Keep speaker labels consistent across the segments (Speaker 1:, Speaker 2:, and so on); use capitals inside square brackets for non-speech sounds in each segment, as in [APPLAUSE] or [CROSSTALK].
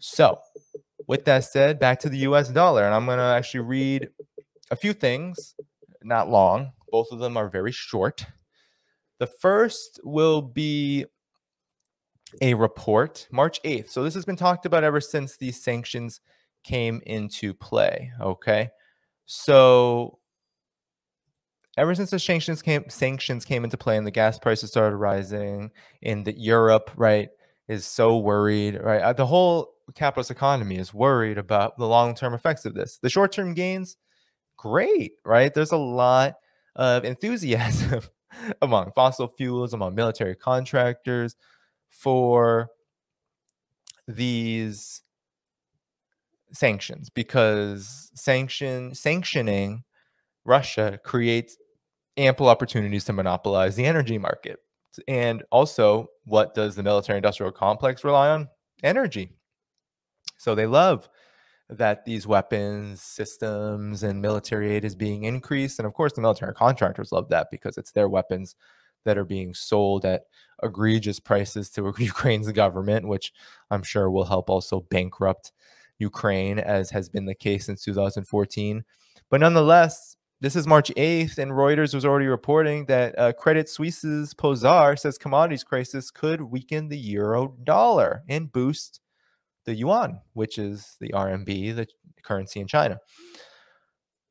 Speaker 1: So, with that said, back to the US dollar. And I'm going to actually read a few things, not long. Both of them are very short. The first will be a report March 8th. So, this has been talked about ever since these sanctions came into play. Okay. So, ever since the sanctions came sanctions came into play and the gas prices started rising in the Europe, right, is so worried, right? Uh, the whole capitalist economy is worried about the long-term effects of this. The short-term gains, great, right? There's a lot of enthusiasm [LAUGHS] among fossil fuels, among military contractors for these sanctions because sanction sanctioning Russia creates ample opportunities to monopolize the energy market. And also, what does the military industrial complex rely on? Energy. So they love that these weapons systems and military aid is being increased. And of course, the military contractors love that because it's their weapons that are being sold at egregious prices to [LAUGHS] Ukraine's government, which I'm sure will help also bankrupt Ukraine, as has been the case since 2014. But nonetheless, this is March 8th, and Reuters was already reporting that uh, Credit Suisse's Pozsar says commodities crisis could weaken the euro dollar and boost the yuan, which is the RMB, the currency in China.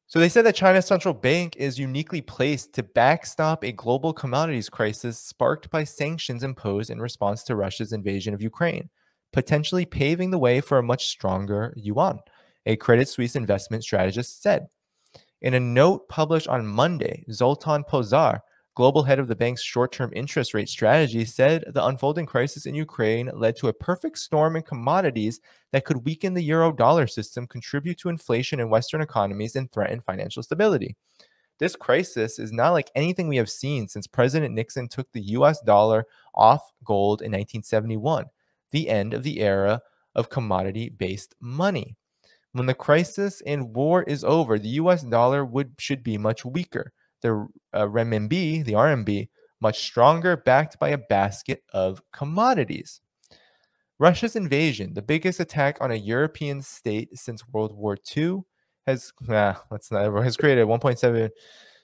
Speaker 1: So they said that China's central bank is uniquely placed to backstop a global commodities crisis sparked by sanctions imposed in response to Russia's invasion of Ukraine, potentially paving the way for a much stronger yuan, a Credit Suisse investment strategist said. In a note published on Monday, Zoltan Pozsar, global head of the bank's short term interest rate strategy, said the unfolding crisis in Ukraine led to a perfect storm in commodities that could weaken the euro dollar system, contribute to inflation in Western economies, and threaten financial stability. This crisis is not like anything we have seen since President Nixon took the US dollar off gold in 1971, the end of the era of commodity based money. When the crisis and war is over, the US dollar would should be much weaker. The uh, renminbi, the RMB, much stronger, backed by a basket of commodities. Russia's invasion, the biggest attack on a European state since World War II, has nah, let's not, [LAUGHS] has created 1.7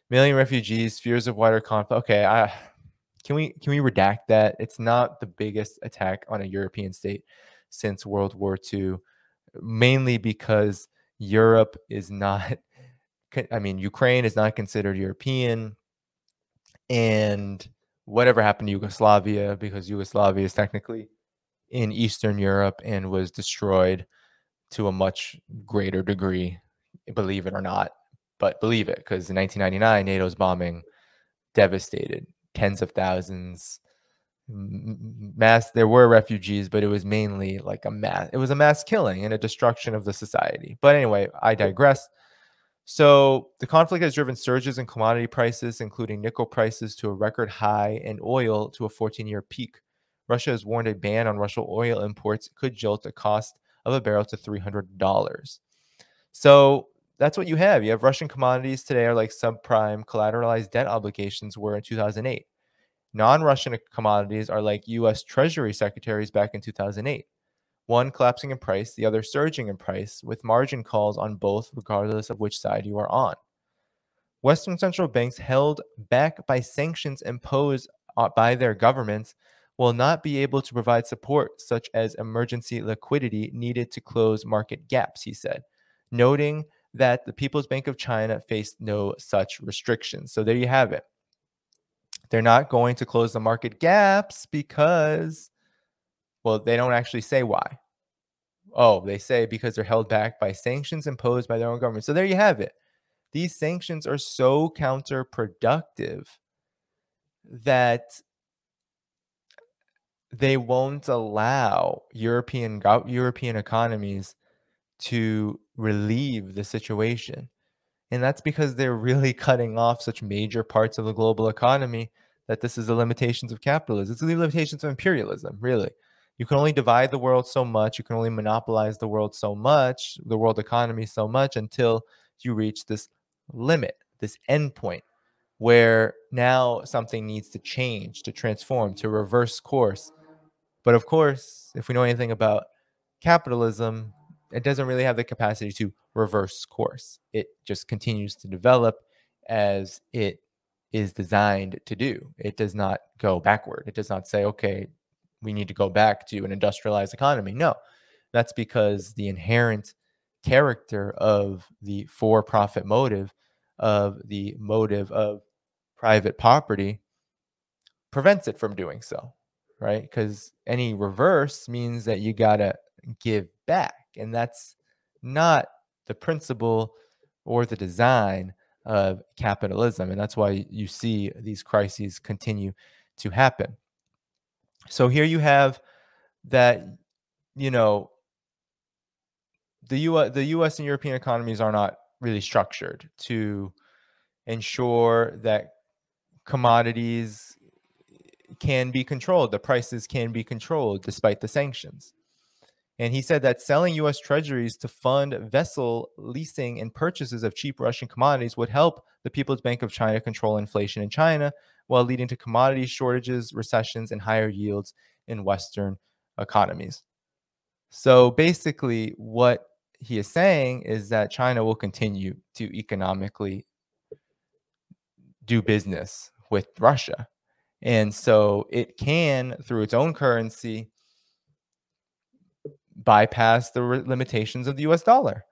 Speaker 1: million refugees, fears of wider conflict. Okay, I, can we can we redact that? It's not the biggest attack on a European state since World War II mainly because Europe is not, [LAUGHS] I mean, Ukraine is not considered European. And whatever happened to Yugoslavia, because Yugoslavia is technically in Eastern Europe and was destroyed to a much greater degree, believe it or not. But believe it, because in 1999, NATO's bombing devastated tens of thousands mass there were refugees but it was mainly like a mass it was a mass killing and a destruction of the society. But anyway i digress. So the conflict has driven surges in commodity prices including nickel prices to a record high and oil to a 14 year peak. Russia has warned a ban on russian oil imports could jolt the cost of a barrel to $300 so that's what you have. You have russian commodities today are like subprime collateralized debt obligations were in 2008 Non Russian commodities are like US Treasury secretaries back in 2008, one collapsing in price, the other surging in price, with margin calls on both, regardless of which side you are on. Western central banks held back by sanctions imposed uh, by their governments will not be able to provide support such as emergency liquidity needed to close market gaps, he said, noting that the People's Bank of China faced no such restrictions. So there you have it. They're not going to close the market gaps because, well, they don't actually say why. Oh, they say because they're held back by sanctions imposed by their own government. So there you have it. These sanctions are so counterproductive that they won't allow European European economies to relieve the situation. And that's because they're really cutting off such major parts of the global economy that this is the limitations of capitalism. It's the limitations of imperialism, really. You can only divide the world so much. You can only monopolize the world so much, the world economy so much until you reach this limit, this endpoint where now something needs to change, to transform, to reverse course. But of course, if we know anything about capitalism, it doesn't really have the capacity to reverse course. It just continues to develop as it is designed to do. It does not go backward. It does not say, okay, we need to go back to an industrialized economy. No, that's because the inherent character of the for profit motive, of the motive of private property, prevents it from doing so, right? Because any reverse means that you got to give back. And that's not the principle or the design of capitalism. And that's why you see these crises continue to happen. So here you have that, you know, the US, the US and European economies are not really structured to ensure that commodities can be controlled, the prices can be controlled despite the sanctions. And he said that selling US treasuries to fund vessel leasing and purchases of cheap Russian commodities would help the People's Bank of China control inflation in China while leading to commodity shortages, recessions, and higher yields in Western economies. So basically, what he is saying is that China will continue to economically do business with Russia. And so it can, through its own currency, bypass the limitations of the US dollar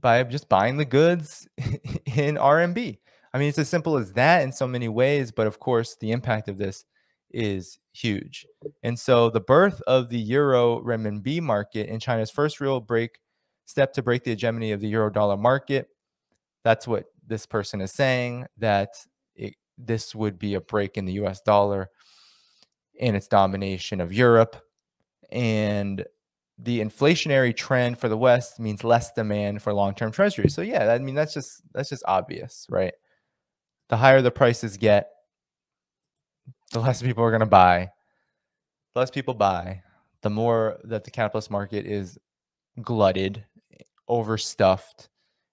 Speaker 1: by just buying the goods [LAUGHS] in RMB. I mean, it's as simple as that in so many ways, but of course, the impact of this is huge. And so the birth of the euro renminbi market in China's first real break step to break the hegemony of the euro dollar market. That's what this person is saying that it, this would be a break in the US dollar and its domination of Europe. And the inflationary trend for the West means less demand for long-term treasuries. So yeah, I mean that's just that's just obvious, right? The higher the prices get, the less people are going to buy. The less people buy, the more that the capitalist market is glutted, overstuffed,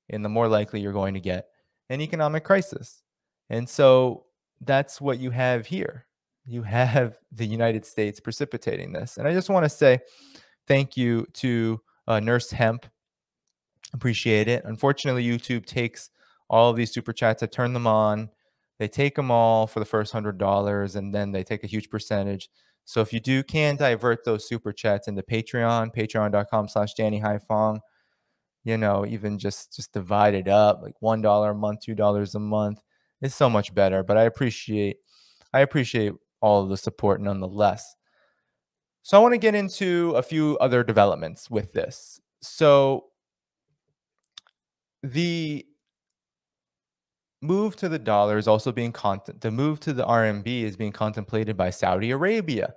Speaker 1: and the more likely you're going to get an economic crisis. And so that's what you have here. You have the United States precipitating this. And I just want to say thank you to uh, Nurse Hemp. Appreciate it. Unfortunately, YouTube takes all of these super chats. I turn them on. They take them all for the first hundred dollars, and then they take a huge percentage. So if you do can divert those super chats into Patreon, patreon.com slash Danny Haiphong, you know, even just just divide it up like one dollar a month, two dollars a month. It's so much better. But I appreciate I appreciate all of the support nonetheless. So I want to get into a few other developments with this. So the move to the dollar is also being content the move to the RMB is being contemplated by Saudi Arabia,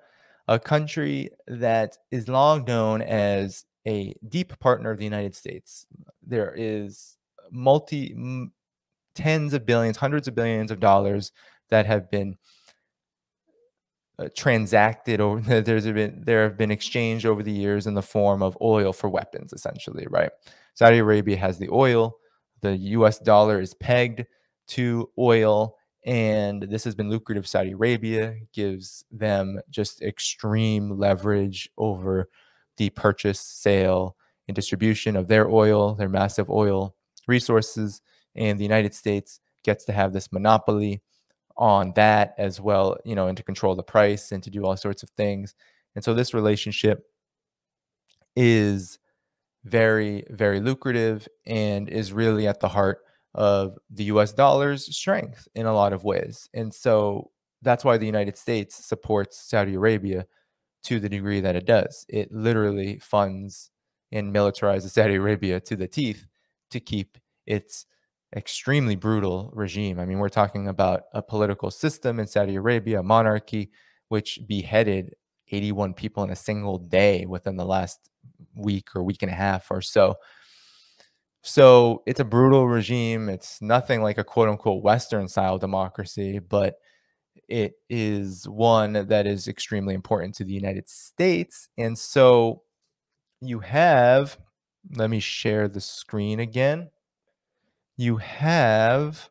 Speaker 1: a country that is long known as a deep partner of the United States. There is multi tens of billions, hundreds of billions of dollars that have been uh, transacted or [LAUGHS] there's been there have been exchanged over the years in the form of oil for weapons essentially right? Saudi arabia has the oil the us dollar is pegged to oil and this has been lucrative saudi arabia gives them just extreme leverage over the purchase sale and distribution of their oil their massive oil resources and the united states gets to have this monopoly on that as well, you know, and to control the price and to do all sorts of things. And so this relationship is very, very lucrative and is really at the heart of the US dollar's strength in a lot of ways. And so that's why the United States supports Saudi Arabia to the degree that it does. It literally funds and militarizes [LAUGHS] Saudi Arabia to the teeth to keep its extremely brutal regime. I mean, we're talking about a political system in Saudi Arabia, a monarchy, which beheaded 81 people in a single day within the last week or week and a half or so. So it's a brutal regime. It's nothing like a quote unquote Western style democracy, but it is one that is extremely important to the United States. And so you have, let me share the screen again you have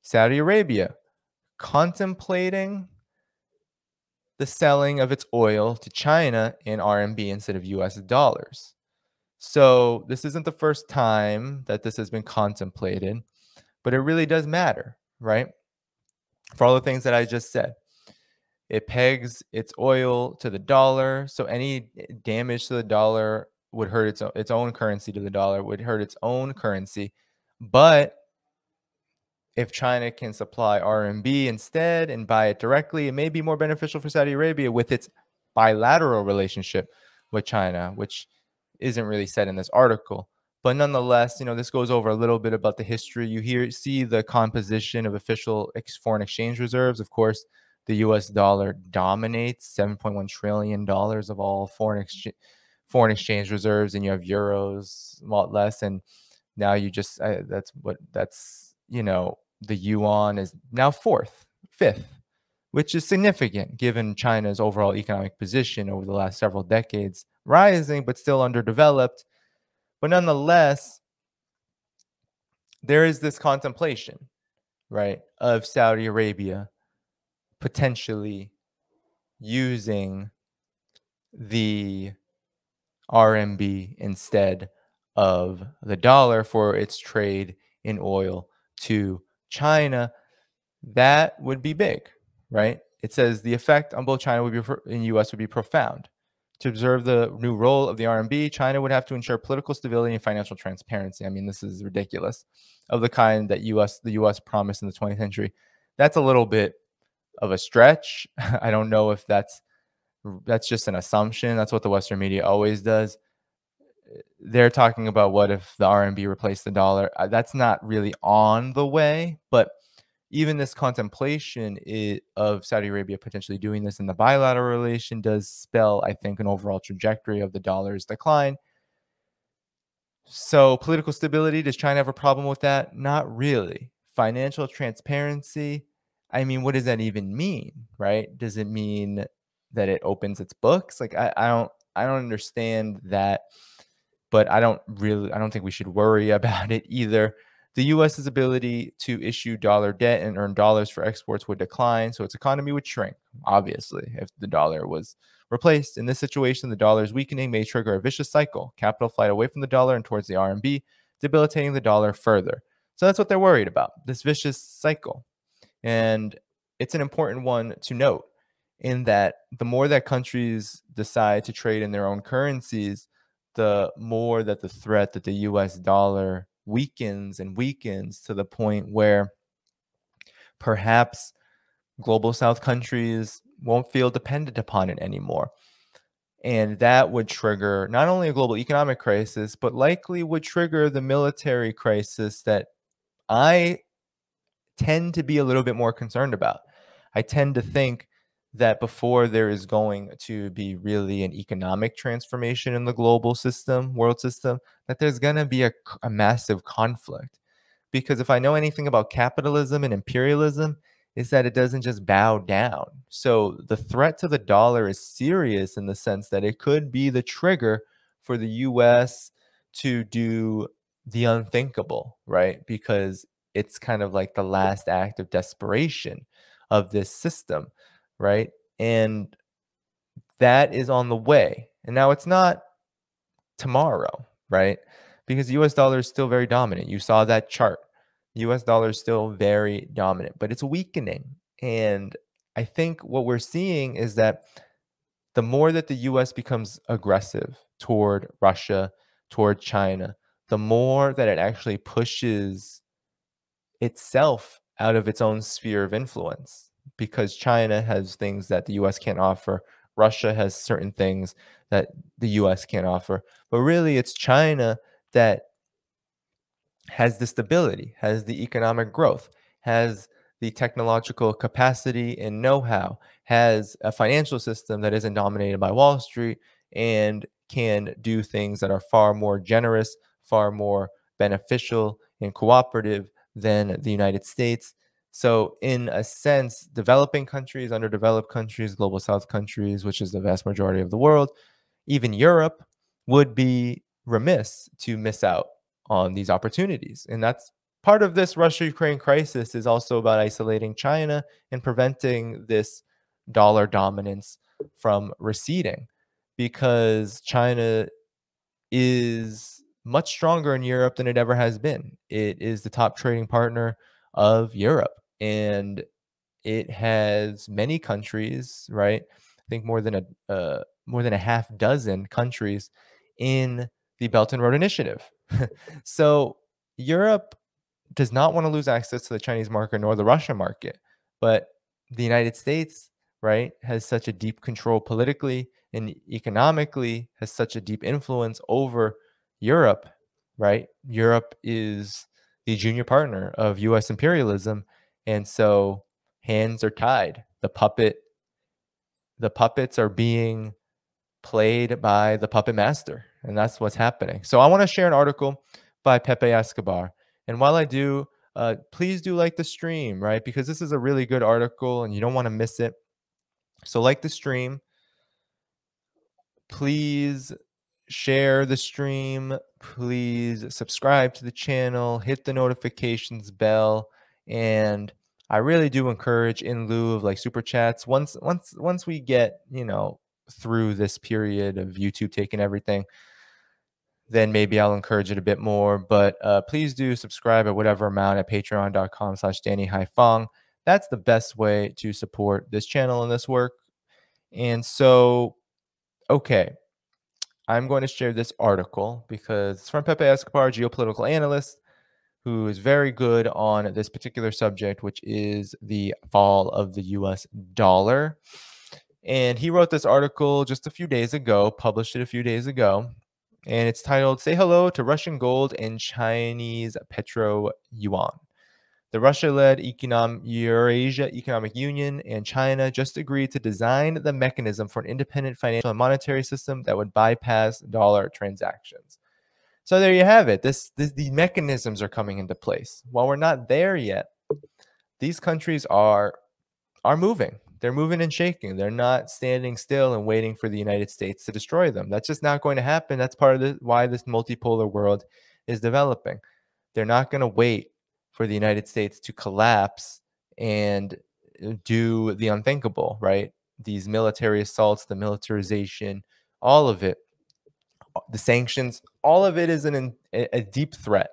Speaker 1: Saudi Arabia contemplating the selling of its oil to China in RMB instead of US dollars. So, this isn't the first time that this has been contemplated, but it really does matter, right? For all the things that I just said. It pegs its oil to the dollar. So, any damage to the dollar would hurt its, its own currency to the dollar, would hurt its own currency. But if China can supply RMB instead and buy it directly, it may be more beneficial for Saudi Arabia with its bilateral relationship with China, which isn't really said in this article. But nonetheless, you know, this goes over a little bit about the history. You hear see the composition of official ex- foreign exchange reserves. Of course, the US dollar dominates 7.1 trillion dollars of all foreign exchange foreign exchange reserves and you have euros a lot less and now you just uh, that's what that's you know the yuan is now fourth, fifth, which is significant given China's overall economic position over the last several decades, rising but still underdeveloped. But nonetheless, there is this contemplation, right, of Saudi Arabia potentially using the RMB instead of the dollar for its trade in oil to China, that would be big, right? It says the effect on both China would be in US would be profound. To observe the new role of the RMB, China would have to ensure political stability and financial transparency. I mean, this is ridiculous, of the kind that US the US promised in the 20th century. That's a little bit of a stretch. [LAUGHS] I don't know if that's that's just an assumption. That's what the Western media always does they're talking about what if the RMB replaced the dollar. Uh, that's not really on the way, but even this contemplation of Saudi Arabia potentially doing this in the bilateral relation does spell, I think, an overall trajectory of the dollar's decline. So, political stability, does China have a problem with that? Not really. Financial transparency, I mean, what does that even mean, right? Does it mean that it opens its books? Like, I, I don't, I don't understand that but I don't really I don't think we should worry [LAUGHS] about it either. The US's ability to issue dollar debt and earn dollars for exports would decline, so its economy would shrink, obviously, if the dollar was replaced. In this situation, the dollar's weakening may trigger a vicious cycle, capital flight away from the dollar and towards the RMB, debilitating the dollar further. So that's what they're worried about, this vicious cycle. And it's an important one to note in that the more that countries decide to trade in their own currencies, the more that the threat that the US dollar weakens and weakens to the point where perhaps global south countries won't feel dependent upon it anymore. And that would trigger not only a global economic crisis, but likely would trigger the military crisis that I tend to be a little bit more concerned about. I tend to think that before there is going to be really an economic transformation in the global system, world system, that there's going to be a, a, massive conflict. Because if I know anything about capitalism and imperialism, is that it doesn't just bow down. So the threat to the dollar is serious in the sense that it could be the trigger for the US to do the unthinkable, right? Because it's kind of like the last act of desperation of this system right? And that is on the way. And now it's not tomorrow, right? Because US dollar is still very dominant. You saw that chart. US dollar is still very dominant, but it's weakening. And I think what we're seeing is that the more that the US becomes aggressive toward Russia, toward China, the more that it actually pushes itself out of its own sphere of influence because China has things that the US can't offer. Russia has certain things that the US can't offer. But really, it's China that has the stability, has the economic growth, has the technological capacity and know how, has a financial system that isn't dominated by Wall Street, and can do things that are far more generous, far more beneficial and cooperative than the United States. So, in a sense, developing countries, underdeveloped countries, global south countries, which is the vast majority of the world, even Europe, would be remiss to miss out on these opportunities. And that's part of this Russia Ukraine crisis is also about isolating China and preventing this dollar dominance from receding because China is much stronger in Europe than it ever has been. It is the top trading partner of Europe and it has many countries, right? I think more than a uh, more than a half dozen countries in the Belt and Road Initiative. [LAUGHS] so Europe does not want to lose access to the Chinese market nor the Russian market, but the United States, right, has such a deep control politically and economically has such a deep influence over Europe, right? Europe is the junior partner of US imperialism and so hands are tied. The puppet the puppets are being played by the puppet master and that's what's happening. So I want to share an article by Pepe Escobar. And while I do, uh, please do like the stream, right? Because this is a really good article and you don't want to miss it. So like the stream. Please share the stream. Please subscribe to the channel, hit the notifications bell, and I really do encourage in lieu of like super chats. Once once once we get, you know, through this period of YouTube taking everything, then maybe I'll encourage it a bit more. But uh, please do subscribe at whatever amount at patreon.com slash Danny Haiphong. That's the best way to support this channel and this work. And so, okay, I'm going to share this article because it's from Pepe Escobar, geopolitical analyst, who is very good on this particular subject, which is the fall of the US dollar. And he wrote this article just a few days ago, published it a few days ago and it's titled Say Hello to Russian Gold and Chinese Petro Yuan. The Russia led economic, Eurasia Economic Union and China just agreed to design the mechanism for an independent financial and monetary system that would bypass dollar transactions. So there you have it. This, this the mechanisms are coming into place. While we're not there yet, these countries are are moving they're moving and shaking. They're not standing still and waiting for the United States to destroy them. That's just not going to happen. That's part of the, why this multipolar world is developing. They're not going to wait for the United States to collapse and uh, do the unthinkable, right? These military assaults, the militarization, all of it, the sanctions, all of it is an, a deep threat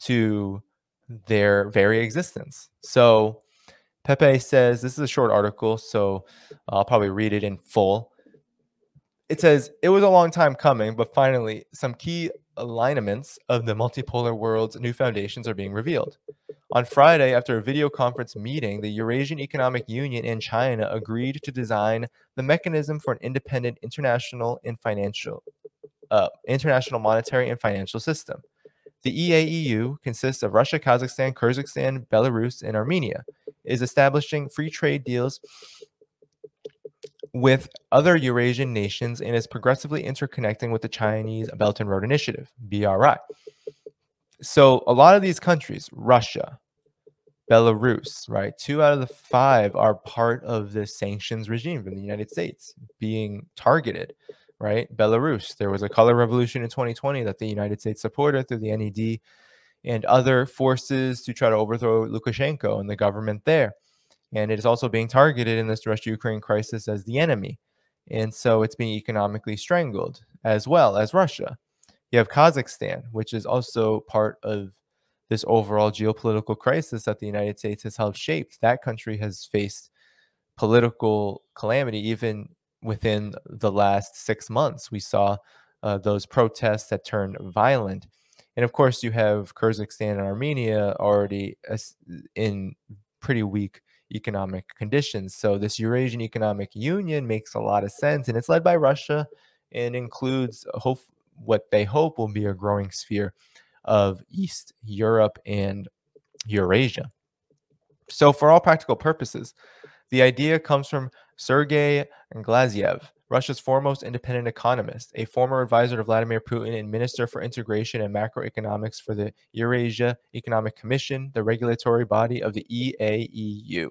Speaker 1: to their very existence. So, Pepe says this is a short article, so I'll probably read it in full. It says it was a long time coming, but finally, some key alignments of the multipolar world's new foundations are being revealed. On Friday, after a video conference meeting, the Eurasian Economic Union and China agreed to design the mechanism for an independent international and financial, uh, international monetary and financial system. The EAEU consists of Russia, Kazakhstan, Kyrgyzstan, Belarus, and Armenia. Is establishing free trade deals with other Eurasian nations and is progressively interconnecting with the Chinese Belt and Road Initiative, BRI. So a lot of these countries, Russia, Belarus, right? Two out of the five are part of the sanctions regime from the United States being targeted right? Belarus, there was a color revolution in 2020 that the United States supported through the NED and other forces to try to overthrow Lukashenko and the government there. And it is also being targeted in this Russia Ukraine crisis as the enemy. And so it's being economically strangled as well as Russia. You have Kazakhstan, which is also part of this overall geopolitical crisis that the United States has helped shape. That country has faced political calamity, even within the last six months. We saw uh, those protests that turned violent. And of course, you have Kyrgyzstan and Armenia already in pretty weak economic conditions. So, this Eurasian Economic Union makes a lot of sense, and it's led by Russia and includes hope, what they hope will be a growing sphere of East Europe and Eurasia. So, for all practical purposes, the idea comes from Sergei Glaziev, Russia's foremost independent economist, a former advisor to Vladimir Putin and Minister for Integration and Macroeconomics for the Eurasia Economic Commission, the regulatory body of the EAEU.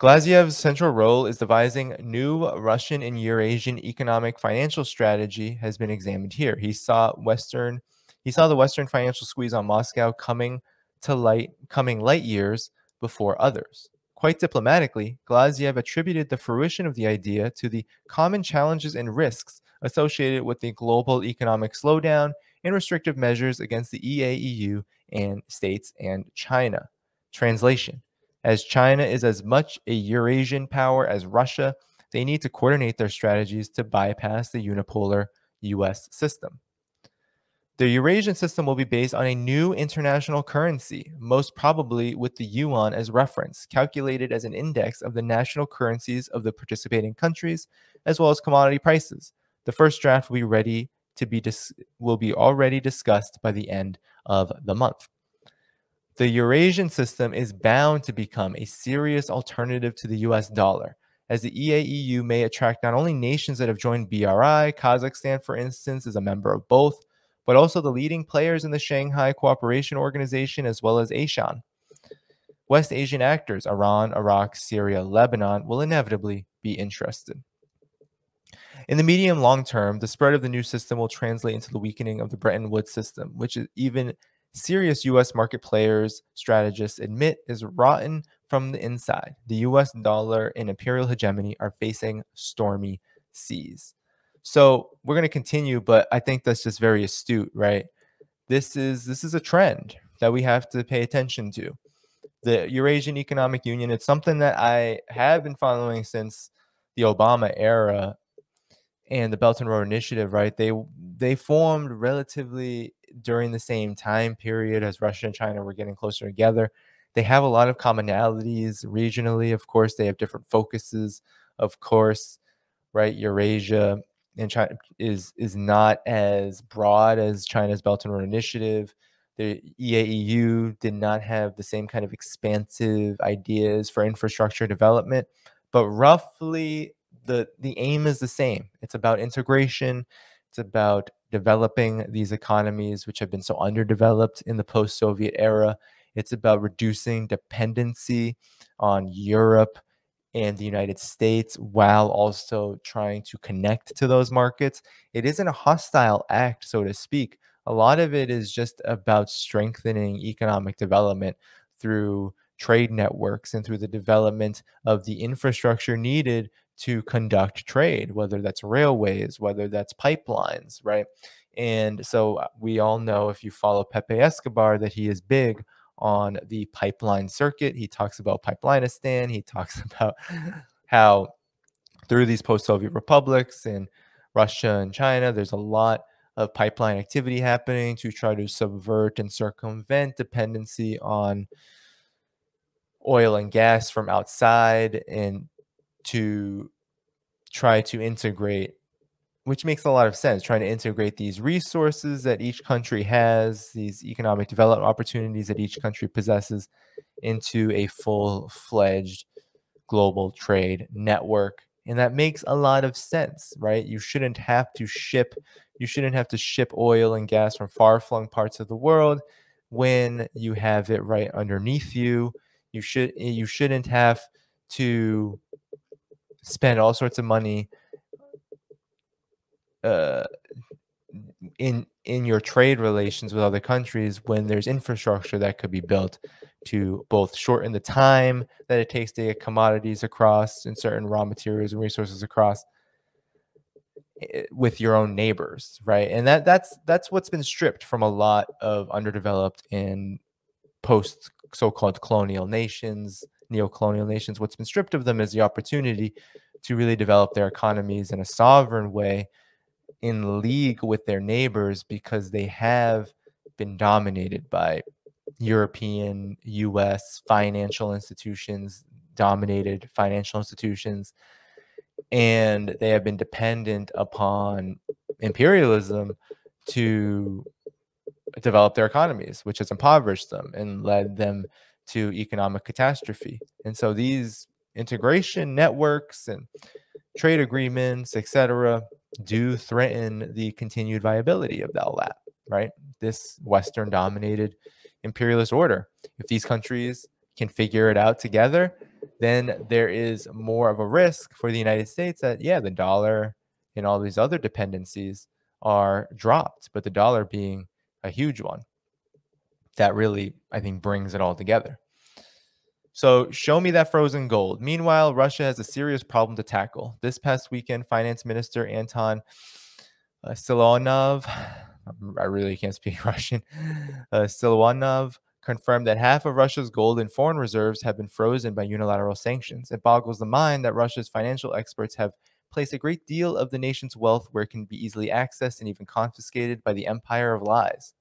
Speaker 1: Glaziev's central role is devising new Russian and Eurasian economic financial strategy has been examined here. He saw Western he saw the Western financial squeeze on Moscow coming to light coming light years before others. Quite diplomatically, Glaziev attributed the fruition of the idea to the common challenges and risks associated with the global economic slowdown and restrictive measures against the EAEU and states and China. Translation As China is as much a Eurasian power as Russia, they need to coordinate their strategies to bypass the unipolar US system. The Eurasian system will be based on a new international currency, most probably with the yuan as reference, calculated as an index of the national currencies of the participating countries, as well as commodity prices. The first draft will be ready to be will be already discussed by the end of the month. The Eurasian system is bound to become a serious alternative to the US dollar, as the EAEU may attract not only nations that have joined BRI, Kazakhstan, for instance, is a member of both, but also the leading players in the Shanghai Cooperation Organization as well as ASEAN. West Asian actors, Iran, Iraq, Syria, Lebanon, will inevitably be interested. In the medium long term, the spread of the new system will translate into the weakening of the Bretton Woods system, which even serious US market players, strategists admit is rotten from the inside. The US dollar and imperial hegemony are facing stormy seas. So we're going to continue, but I think that's just very astute, right? This is this is a trend that we have to pay attention to. The Eurasian Economic Union, it's something that I have been following since the Obama era and the Belt and Road Initiative, right? They they formed relatively during the same time period as Russia and China were getting closer together. They have a lot of commonalities regionally, of course. They have different focuses, of course, right? Eurasia and China is is not as broad as China's Belt and Road Initiative. The EAEU did not have the same kind of expansive ideas for infrastructure development, but roughly the the aim is the same. It's about integration. It's about developing these economies which have been so underdeveloped in the post-Soviet era. It's about reducing dependency on Europe and the United States while also trying to connect to those markets. It isn't a hostile act, so to speak. A lot of it is just about strengthening economic development through trade networks and through the development of the infrastructure needed to conduct trade, whether that's railways, whether that's pipelines, right? And so uh, we all know if you follow Pepe Escobar that he is big on the pipeline circuit. He talks about Pipelineistan. He talks [LAUGHS] about how through these post-Soviet republics and Russia and China, there's a lot of pipeline activity happening to try to subvert and circumvent dependency on oil and gas from outside and to try to integrate which makes a lot of sense trying to integrate these resources that each country has these economic development opportunities that each country possesses into a full-fledged global trade network. And that makes a lot of sense right? You shouldn't have to ship you shouldn't have to ship oil and gas from far-flung parts of the world when you have it right underneath you. You should you shouldn't have to spend all sorts of money uh, in in your trade relations with other countries when there's infrastructure that could be built to both shorten the time that it takes to get commodities across and certain raw materials and resources across eh, with your own neighbors right? And that that's that's what's been stripped from a lot of underdeveloped and post so-called colonial nations neo-colonial nations. What's been stripped of them is the opportunity to really develop their economies in a sovereign way in league with their neighbors because they have been dominated by European, US financial institutions, dominated financial institutions, and they have been dependent upon imperialism to develop their economies, which has impoverished them and led them to economic catastrophe. And so these integration networks and trade agreements, etc., do threaten the continued viability of all that, right? This Western dominated imperialist order. If these countries can figure it out together, then there is more of a risk for the United States that, yeah, the dollar and all these other dependencies are dropped, but the dollar being a huge one that really, I think, brings it all together. So show me that frozen gold. Meanwhile, Russia has a serious problem to tackle. This past weekend, Finance Minister Anton uh, Siluanov, [SIGHS] I really can't speak [LAUGHS] Russian, uh, Siluanov confirmed that half of Russia's gold and foreign reserves have been frozen by unilateral sanctions. It boggles the mind that Russia's financial experts have placed a great deal of the nation's wealth where it can be easily accessed and even confiscated by the empire of lies.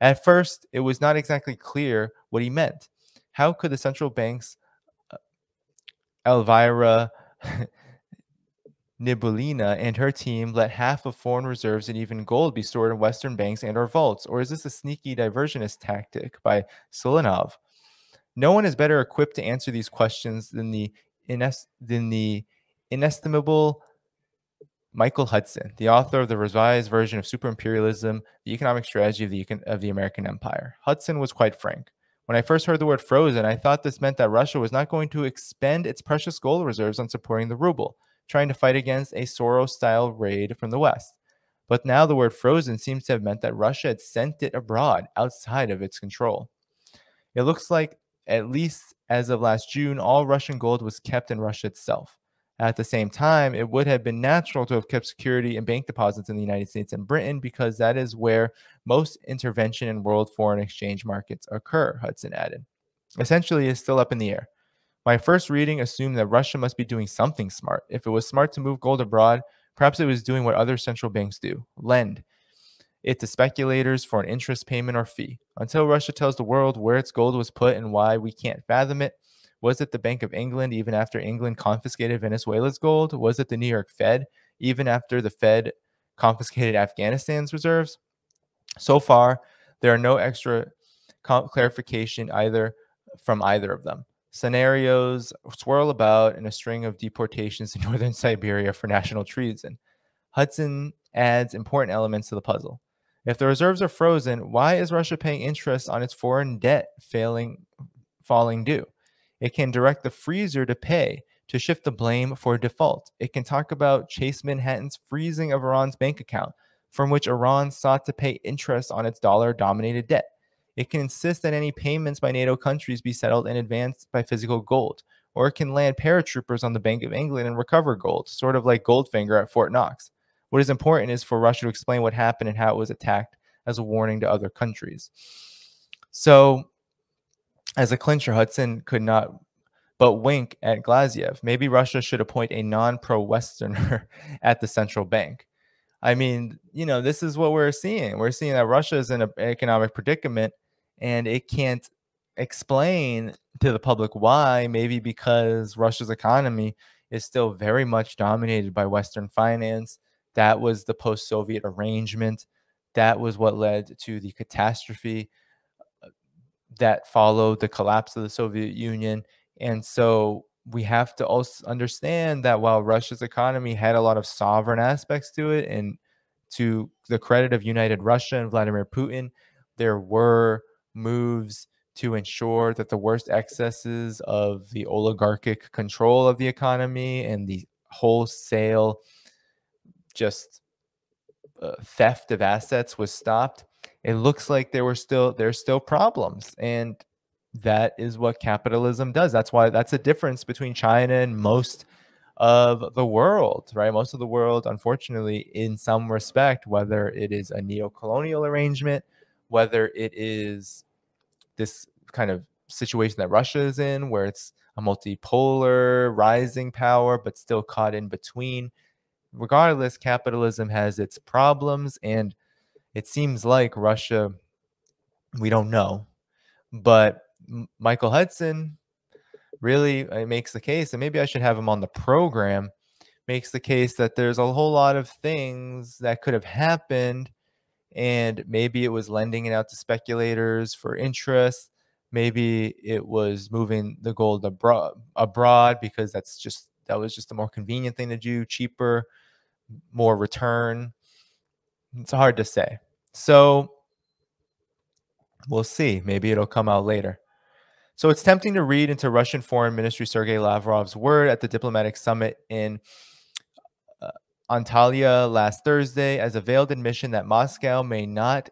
Speaker 1: At first, it was not exactly clear what he meant. How could the central bank's uh, Elvira [LAUGHS] Nabiullina and her team let half of foreign reserves and even gold be stored in Western banks and or vaults? Or is this a sneaky diversionist tactic by Siluanov? No one is better equipped to answer these questions than the, ines- than the inestimable Michael Hudson, the author of the revised version of Superimperialism, the economic strategy of the, of the American empire. Hudson was quite frank. When I first heard the word frozen, I thought this meant that Russia was not going to expend its precious gold reserves on supporting the ruble, trying to fight against a Soros style raid from the West. But now the word frozen seems to have meant that Russia had sent it abroad outside of its control. It looks like, at least as of last June, all Russian gold was kept in Russia itself. At the same time, it would have been natural to have kept security and bank deposits in the United States and Britain because that is where most intervention in world foreign exchange markets occur, Hudson added. Essentially, it's still up in the air. My first reading assumed that Russia must be doing something smart. If it was smart to move gold abroad, perhaps it was doing what other central banks do lend it to speculators for an interest payment or fee. Until Russia tells the world where its gold was put and why we can't fathom it, was it the Bank of England, even after England confiscated Venezuela's gold? Was it the New York Fed, even after the Fed confiscated Afghanistan's reserves? So far, there are no extra clarification either from either of them. Scenarios swirl about in a string of deportations to [LAUGHS] northern Siberia for national treason. Hudson adds important elements to the puzzle. If the reserves are frozen, why is Russia paying interest on its foreign debt failing falling due? It can direct the freezer to pay to shift the blame for default. It can talk about Chase Manhattan's freezing of Iran's bank account, from which Iran sought to pay interest on its dollar dominated debt. It can insist that any payments by NATO countries be settled in advance by physical gold, or it can land paratroopers on the Bank of England and recover gold, sort of like Goldfinger at Fort Knox. What is important is for Russia to explain what happened and how it was attacked as a warning to other countries. So as a clincher, Hudson could not but wink at Glaziev. Maybe Russia should appoint a non pro Westerner [LAUGHS] at the central bank. I mean, you know, this is what we're seeing. We're seeing that Russia is in an economic predicament and it can't explain to the public why. Maybe because Russia's economy is still very much dominated by Western finance. That was the post Soviet arrangement. That was what led to the catastrophe that followed the collapse of the Soviet Union. And so we have to also understand that while Russia's economy had a lot of sovereign aspects to it, and to the credit of United Russia and Vladimir Putin, there were moves to ensure that the worst excesses of the oligarchic control of the economy and the wholesale just uh, theft of assets was stopped it looks like there were still there's still problems and that is what capitalism does. That's why that's a difference between china and most of the world right? Most of the world unfortunately in some respect whether it is a neo-colonial arrangement whether it is this kind of situation that russia is in where it's a multipolar rising power but still caught in between. Regardless capitalism has its problems and it seems like Russia, we don't know, but Michael Hudson really uh, makes the case, and maybe I should have him on the program, makes the case that there's a whole lot of things that could have happened. And maybe it was lending it out to speculators for interest. Maybe it was moving the gold abroad, abroad because that's just that was just a more convenient thing to do, cheaper, more return. It's hard to say. So we'll see. Maybe it'll come out later. So it's tempting to read into Russian Foreign Ministry Sergei Lavrov's word at the diplomatic summit in uh, Antalya last Thursday as a veiled admission that Moscow may not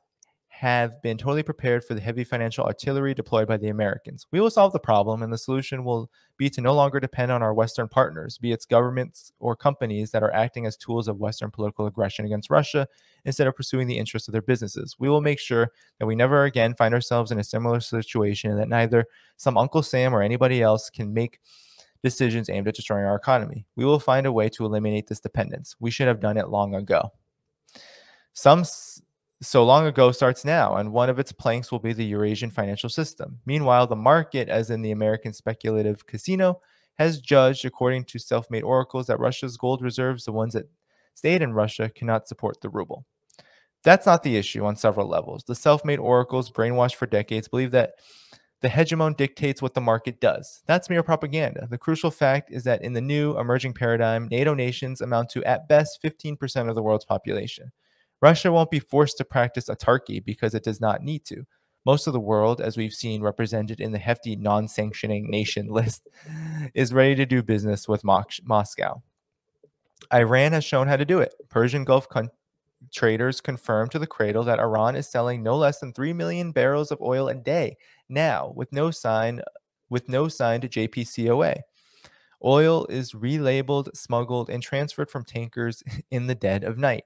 Speaker 1: have been totally prepared for the heavy financial artillery deployed by the Americans. We will solve the problem, and the solution will be to no longer depend on our Western partners, be it governments or companies that are acting as tools of Western political aggression against Russia instead of pursuing the interests of their businesses. We will make sure that we never again find ourselves in a similar situation and that neither some Uncle Sam or anybody else can make decisions aimed at destroying our economy. We will find a way to eliminate this dependence. We should have done it long ago. Some so long ago starts now, and one of its planks will be the Eurasian financial system. Meanwhile, the market, as in the American speculative casino, has judged, according to self made oracles, that Russia's gold reserves, the ones that stayed in Russia, cannot support the ruble. That's not the issue on several levels. The self made oracles, brainwashed for decades, believe that the hegemon dictates what the market does. That's mere propaganda. The crucial fact is that in the new emerging paradigm, NATO nations amount to, at best, 15% of the world's population. Russia won't be forced to practice autarky because it does not need to. Most of the world, as we've seen represented in the hefty non sanctioning nation [LAUGHS] list, is ready to do business with Moscow. Iran has shown how to do it. Persian Gulf traders confirmed to the cradle that Iran is selling no less than 3 million barrels of oil a day now with no sign with no sign to JPCOA. Oil is relabeled, smuggled, and transferred from tankers [LAUGHS] in the dead of night.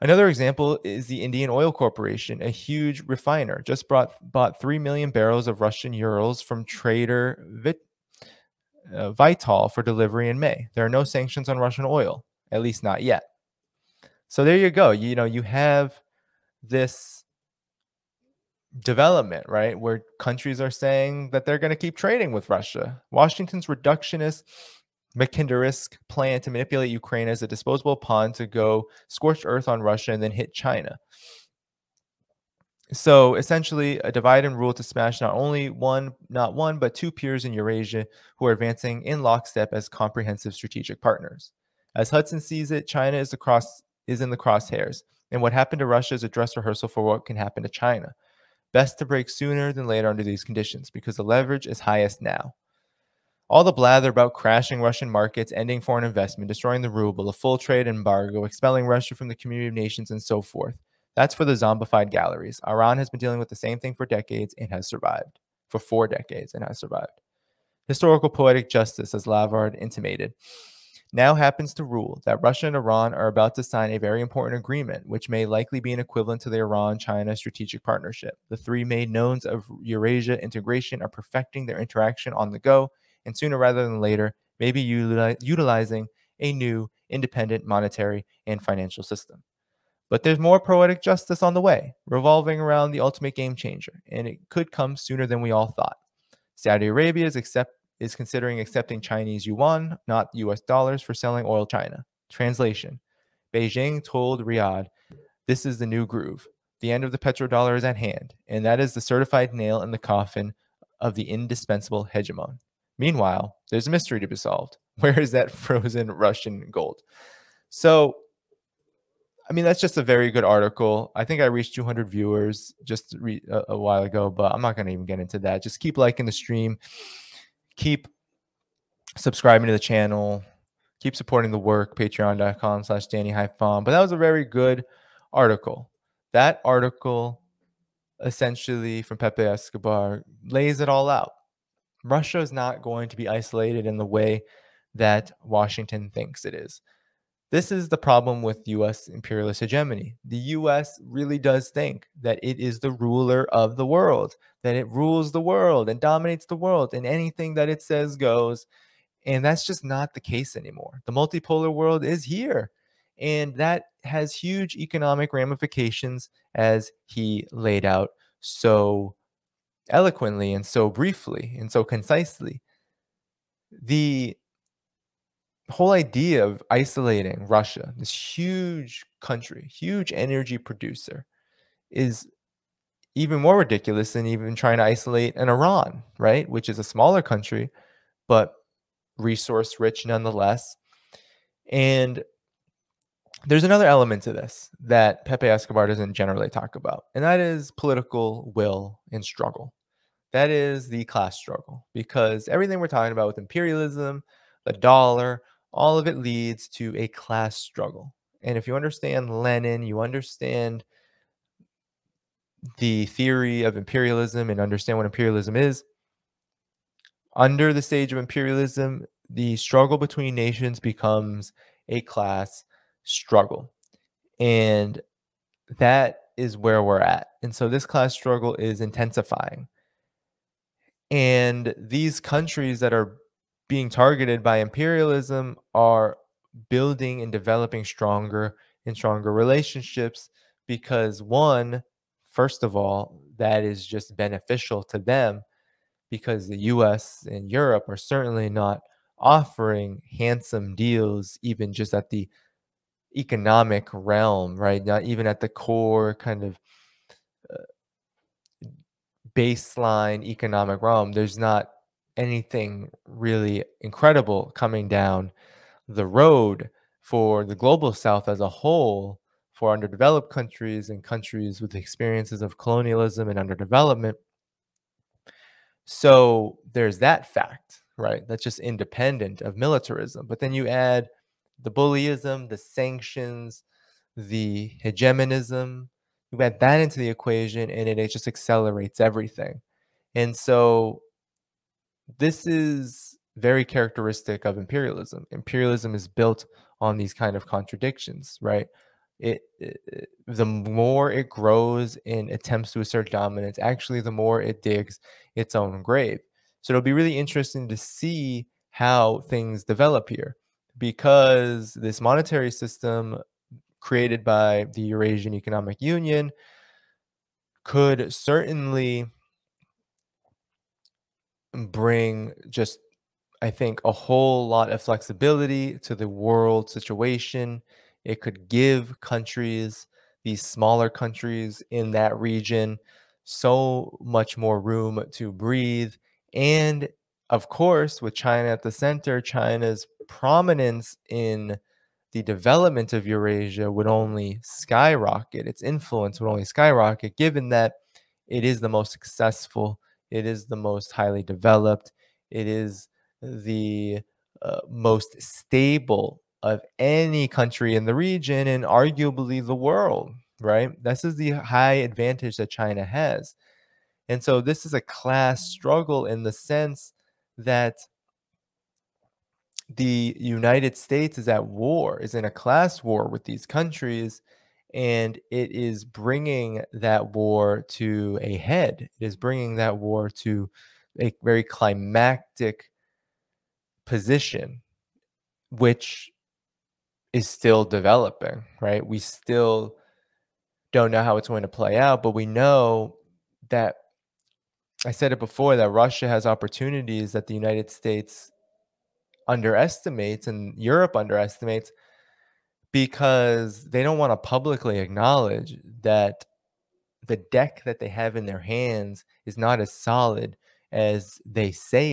Speaker 1: Another example is the Indian Oil Corporation, a huge refiner, just brought, bought 3 million barrels of Russian Urals from trader Vit, uh, Vitol for delivery in May. There are no sanctions on Russian oil, at least not yet. So there you go. You know, you have this development, right, where countries are saying that they're going to keep trading with Russia. Washington's reductionist Mackinderist plan to manipulate Ukraine as a disposable pawn to go scorched earth on Russia and then hit China. So essentially, a divide and rule to smash not only one, not one, but two peers in Eurasia who are advancing in lockstep as comprehensive strategic partners. As Hudson sees it, China is, cross, is in the crosshairs, and what happened to Russia is a dress rehearsal for what can happen to China. Best to break sooner than later under these conditions because the leverage is highest now. All the blather about crashing Russian markets, ending foreign investment, destroying the ruble, a full trade embargo, expelling Russia from the community of nations, and so forth. That's for the zombified galleries. Iran has been dealing with the same thing for decades and has survived. For four decades and has survived. Historical poetic justice, as Lavrov intimated, now happens to rule that Russia and Iran are about to sign a very important agreement, which may likely be an equivalent to the Iran China strategic partnership. The three main knowns of Eurasia integration are perfecting their interaction on the go and sooner rather than later, maybe utilizing a new independent monetary and financial system. But there's more poetic justice on the way, revolving around the ultimate game changer, and it could come sooner than we all thought. Saudi Arabia is, accept, is considering accepting Chinese yuan, not US dollars, for selling oil China. Translation Beijing told Riyadh, This is the new groove. The end of the petrodollar is at hand, and that is the certified nail in the coffin of the indispensable hegemon. Meanwhile, there's a mystery to be solved. [LAUGHS] Where is that frozen Russian gold? So, I mean, that's just a very good article. I think I reached 200 viewers just re- a, a while ago, but I'm not going to even get into that. Just keep liking the stream, keep subscribing to the channel, keep supporting the work. Patreon.com slash Danny But that was a very good article. That article, essentially from Pepe Escobar, lays it all out. Russia is not going to be isolated in the way that Washington thinks it is. This is the problem with US imperialist hegemony. The US really does think that it is the ruler of the world, that it rules the world and dominates the world, and anything that it says goes. And that's just not the case anymore. The multipolar world is here. And that has huge economic ramifications, as he laid out so eloquently and so briefly and so concisely. The whole idea of isolating Russia, this huge country, huge energy producer, is even more ridiculous than even trying to isolate an Iran, right? Which is a smaller country, but resource rich nonetheless. And there's another element to this that Pepe Escobar doesn't generally talk about, and that is political will and struggle. That is the class struggle because everything we're talking about with imperialism, the dollar, all of it leads to a class struggle. And if you understand Lenin, you understand the theory of imperialism and understand what imperialism is, under the stage of imperialism, the struggle between nations becomes a class struggle. And that is where we're at. And so this class struggle is intensifying. And these countries that are being targeted by imperialism are building and developing stronger and stronger relationships because, one, first of all, that is just beneficial to them because the US and Europe are certainly not offering handsome deals, even just at the economic realm, right? Not even at the core kind of baseline economic realm. There's not anything really incredible coming down the road for the global south as a whole for underdeveloped countries and countries with experiences of colonialism and underdevelopment so there's that fact, right? That's just independent of militarism. But then you add the bullyism, the sanctions, the hegemonism, you add that into the equation and it, it just accelerates everything. And so this is very characteristic of imperialism. Imperialism is built on these kind of contradictions, right? it, it, the more it grows and attempts to assert dominance, actually, the more it digs its own grave. So it'll be really interesting to see how things develop here because this monetary system created by the Eurasian Economic Union could certainly bring just I think a whole lot of flexibility to the world situation it could give countries, these smaller countries in that region, so much more room to breathe. And of course, with China at the center, China's prominence in the development of Eurasia would only skyrocket. Its influence would only skyrocket, given that it is the most successful, it is the most highly developed, it is the uh, most stable of any country in the region and arguably the world, right? This is the high advantage that China has. And so this is a class struggle in the sense that the United States is at war, is in a class war with these countries, and it is bringing that war to a head. It is bringing that war to a very climactic position, which is still developing, right? We still don't know how it's going to play out, but we know that I said it before that Russia has opportunities that the United States underestimates and Europe underestimates because they don't want to publicly acknowledge that the deck that they have in their hands is not as solid as they say